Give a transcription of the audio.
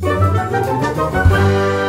you.